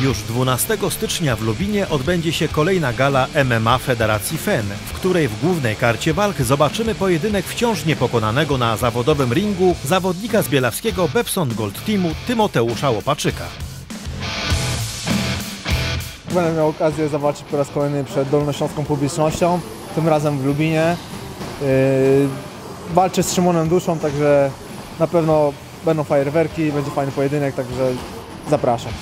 12 stycznia w Lubinie odbędzie się kolejna gala MMA Federacji FEN, w której w głównej karcie walk zobaczymy pojedynek wciąż niepokonanego na zawodowym ringu zawodnika z bielawskiego Bepson Gold Teamu Tymoteusza Łopaczyka. Będę miał okazję zawalczyć po raz kolejny przed dolnośląską publicznością, tym razem w Lubinie. Yy, walczę z Szymonem Duszą, także na pewno będą fajerwerki, będzie fajny pojedynek, także zapraszam.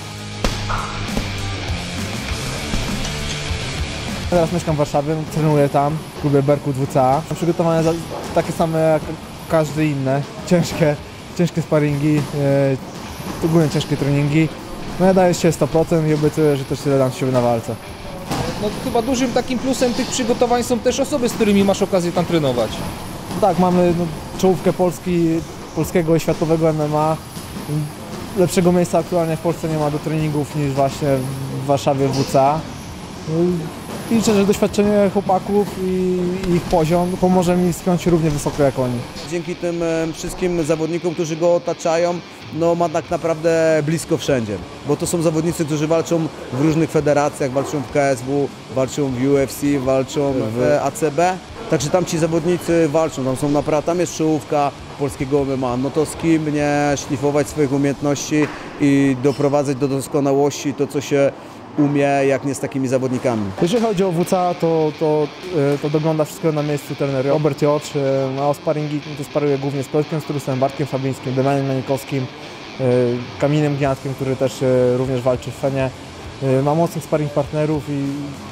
Teraz mieszkam w Warszawie, trenuję tam, w klubie Berku 2CA. Przygotowania za, takie same jak każde inne, ciężkie, ciężkie sparingi, yy, ogólnie ciężkie treningi. No ja daję się 100% i obiecuję, że też tyle dam siebie na walce. No chyba dużym takim plusem tych przygotowań są też osoby, z którymi masz okazję tam trenować. Tak, mamy no, czołówkę Polski, polskiego i światowego MMA. Lepszego miejsca aktualnie w Polsce nie ma do treningów niż właśnie w Warszawie WCA. I liczę, że doświadczenie chłopaków i ich poziom pomoże mi spiąć się równie wysoko jak oni. Dzięki tym e, wszystkim zawodnikom, którzy go otaczają, no ma tak naprawdę blisko wszędzie. Bo to są zawodnicy, którzy walczą w różnych federacjach, walczą w KSW, walczą w UFC, walczą w ACB. Także tam ci zawodnicy walczą, tam są naprawdę, tam jest czołówka polskiego MMA. No to z kim nie szlifować swoich umiejętności i doprowadzać do doskonałości to, co się umie, jak nie z takimi zawodnikami. Jeżeli chodzi o WCA, to, to, e, to dogląda wszystko na miejscu trener Robert Jocz, e, a o sparingi to sparuje głównie z Piotrkiem Strusem, Bartkiem Fabińskim, Damianem Manikowskim, e, Kamilem Gniatkiem, który też również walczy w Fenie. Mam mocnych sparring partnerów i,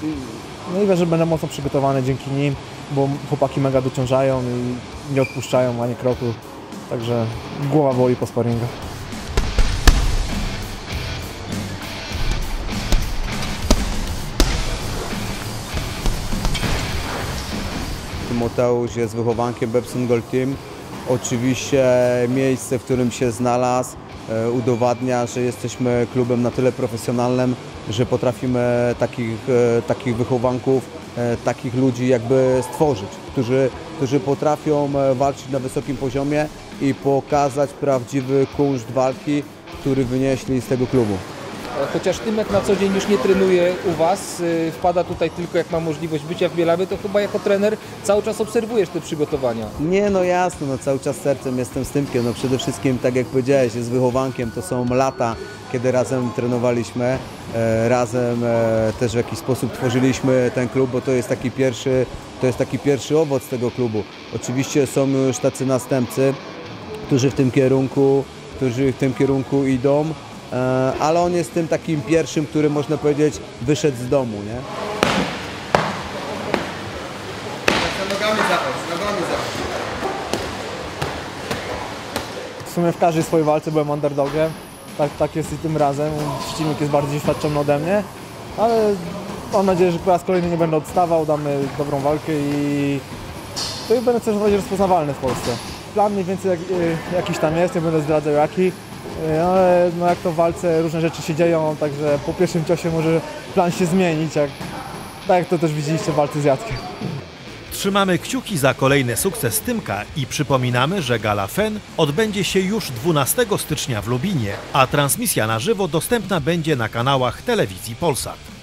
i, no i wierzę, że będę mocno przygotowany dzięki nim, bo chłopaki mega dociążają i nie odpuszczają ani kroku. Także głowa boli po sparingach. Tymoteusz jest wychowankiem Bepson Gold Team. Oczywiście miejsce, w którym się znalazł, udowadnia, że jesteśmy klubem na tyle profesjonalnym, że potrafimy takich, e, takich wychowanków, e, takich ludzi jakby stworzyć, którzy, którzy potrafią e, walczyć na wysokim poziomie i pokazać prawdziwy kunszt walki, który wynieśli z tego klubu. Chociaż Tymek na co dzień już nie trenuje u Was, y, wpada tutaj tylko jak ma możliwość bycia w Bielawie, to chyba jako trener cały czas obserwujesz te przygotowania. Nie, no jasno, no cały czas sercem jestem z Tymkiem. No przede wszystkim, tak jak powiedziałeś, jest wychowankiem. To są lata, kiedy razem trenowaliśmy, e, razem e, też w jakiś sposób tworzyliśmy ten klub, bo to jest taki pierwszy, to jest taki pierwszy owoc tego klubu. Oczywiście są już tacy następcy, którzy w tym kierunku, którzy w tym kierunku idą, ale on jest tym takim pierwszym, który można powiedzieć wyszedł z domu, nie? W sumie w każdej swojej walce byłem underdogiem. Tak, tak jest i tym razem. Przeciwnik jest bardziej doświadczony ode mnie, ale mam nadzieję, że po raz kolejny nie będę odstawał, damy dobrą walkę i to i będę też bardziej rozpoznawalny w Polsce. Plan mniej więcej jak, y, jakiś tam jest, nie będę zdradzał jaki, y, ale no jak to w walce różne rzeczy się dzieją, także po pierwszym ciosie może plan się zmienić, jak, tak jak to też widzieliście w walce z Jackiem. Trzymamy kciuki za kolejny sukces Tymka i przypominamy, że gala FEN odbędzie się już 12 stycznia w Lubinie, a transmisja na żywo dostępna będzie na kanałach telewizji Polsat.